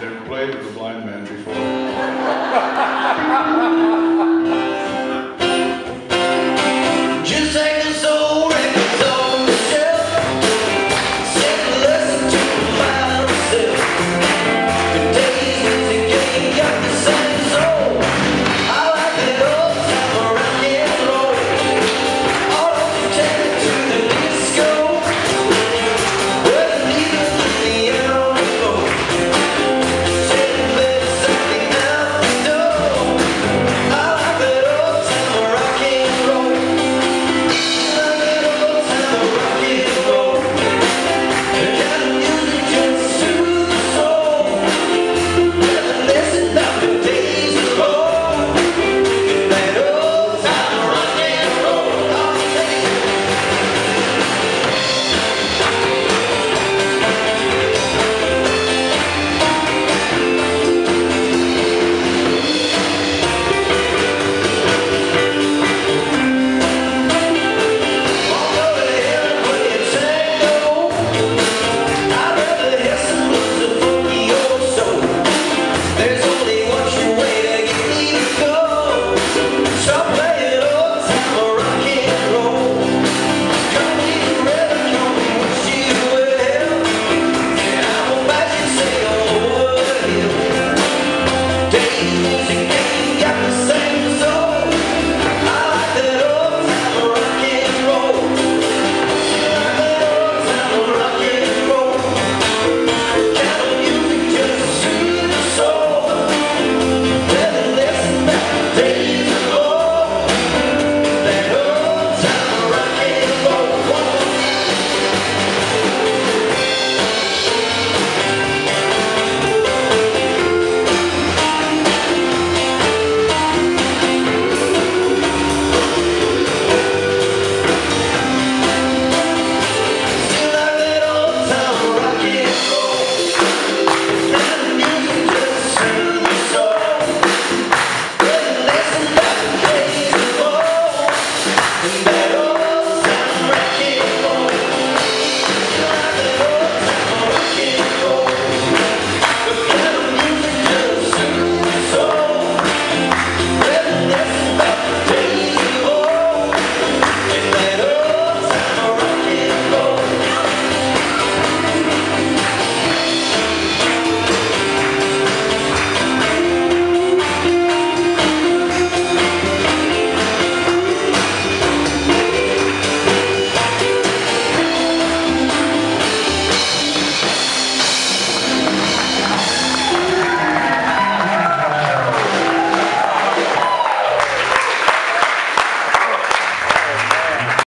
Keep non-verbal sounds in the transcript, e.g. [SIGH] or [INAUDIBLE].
never played with a blind man before. [LAUGHS]